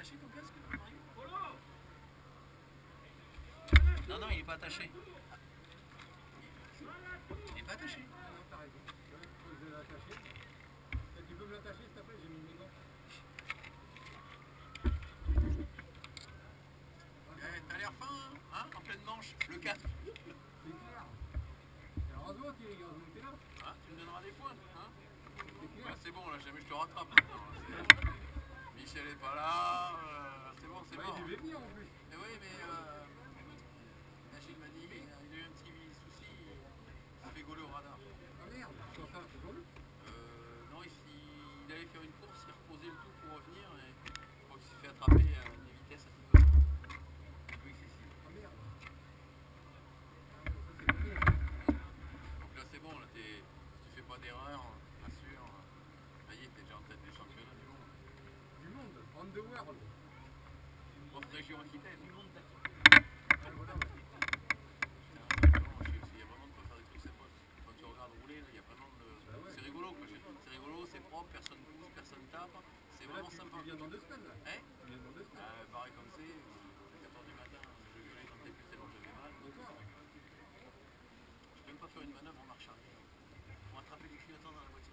attaché ton casque Mario Non, non, il est pas attaché. Il est pas attaché. Ah non, t'as raison. Ouais, faut que je vais l'attacher. Et tu peux me l'attacher s'il te plaît, j'ai mis mes gants. Eh, T'as l'air fin, hein, hein, En pleine manche, le casque. C'est clair. C'est heureusement qu'il est t'es là. Hein, tu me donneras des points, hein C'est c'est bon, là, jamais je te rattrape. maintenant, Michel est pas là, euh, c'est bon, c'est Bah, mort. il devait venir en plus. Mais oui, mais euh, m'a dit, il a eu un petit souci, il s'est fait gauler au radar. Ah merde, c'est joli. Euh, non, il, il allait faire une course, il reposait le tout pour revenir et je crois qu'il s'est fait attraper à des vitesses un petit peu, un peu excessives. Ah merde. Ah, ça, c'est joli. Donc là, c'est bon, là, t'es- si tu fais pas d'erreur, bien sûr, ça y est, t'es déjà en tête des championnats du monde. Du monde, on the world. Votre région Aquitaine. Ah, voilà. Putain, c'est vraiment chier aussi, Il y a vraiment de quoi faire des trucs sympas. Quand tu regardes rouler, là, il y a vraiment de. Bah ouais. C'est rigolo, quoi. C'est rigolo, c'est propre, personne pousse, personne tape. C'est Là, vraiment tu, sympa. tu viens dans deux semaines là. Hein Tu viens dans deux semaines. Euh, pareil comme c'est, à 14 du matin, je gueulais quand t'es plus tellement j'avais mal. D'accord. Je peux même pas faire une manœuvre en marche. Pour attraper les clignotants dans la voiture,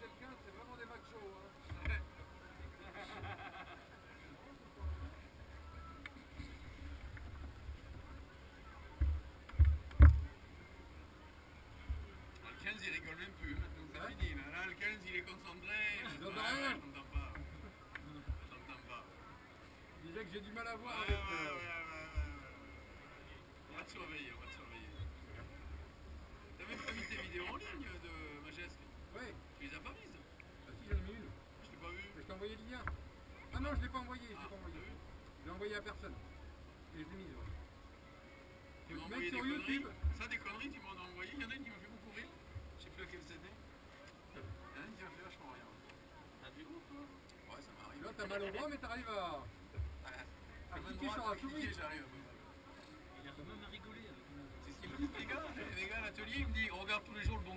dire, le 73 et le 15, c'est vraiment des machos. Hein. Le 15 il rigole même plus, donc c'est Ouais. fini là. Là le 15 il est concentré. Je t'entends pas. Pas. Il disait que j'ai du mal à voir Ouais, avec. ouais, euh, ouais. On va te surveiller, on va te surveiller. T'as même pas mis tes vidéos en ligne de Majesque Ouais, Tu les as pas mises bah si j'en ai mis une. Je t'ai pas vu. Mais je t'ai envoyé le lien. Ah non, je l'ai pas envoyé, je Ah, l'ai pas envoyé. Je l'ai envoyé à personne. Je les ai mises. ouais. Tu m'as envoyé des sur conneries. YouTube. Ça, des conneries, tu m'en as envoyé. Il y en a une qui m'a fait beaucoup rire. Je sais plus laquelle c'était. Il y en a une qui m'a fait vachement rire. T'as du goût, toi? Ouais, ça m'arrive. Là, t'as mal au bras, mais t'arrives à. À main cliquer sur à souris. j'arrive. Il a quand même à rigoler avec nous. C'est ce qu'ils me disent, les gars. Les gars à l'atelier, ils me on regarde tous les jours le bon